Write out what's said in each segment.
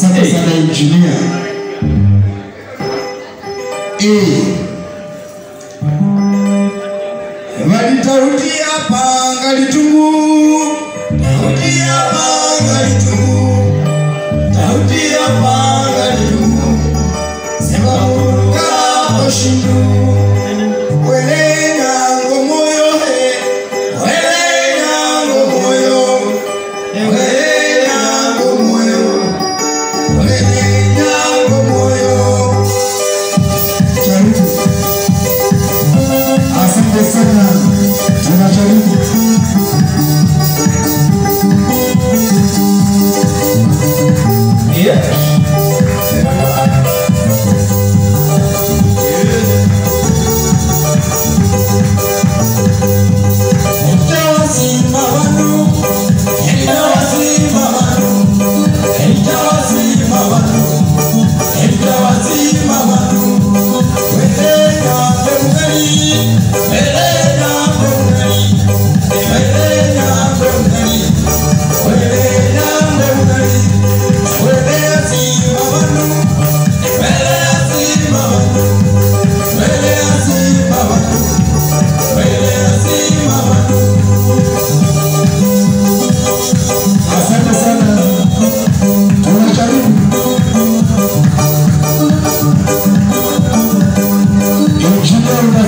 myself as an Walitarudia panga litumu. Tarudia panga litumu. Tarudia panga litumu. 감사합니다.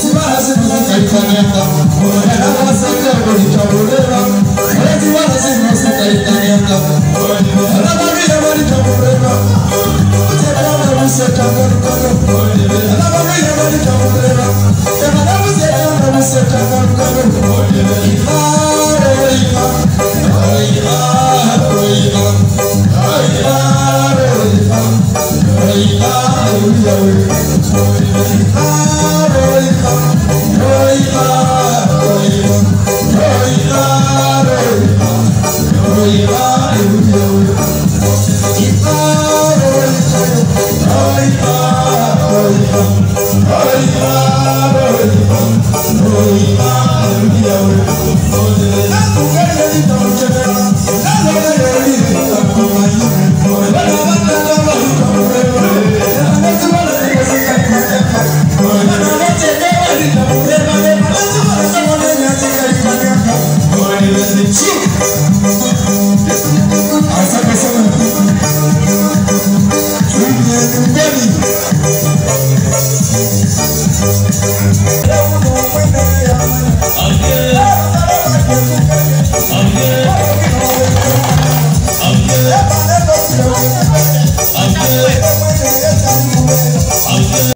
Sibara sibara kaitanyaka, mwana na wasaka kulitabulera. Hey!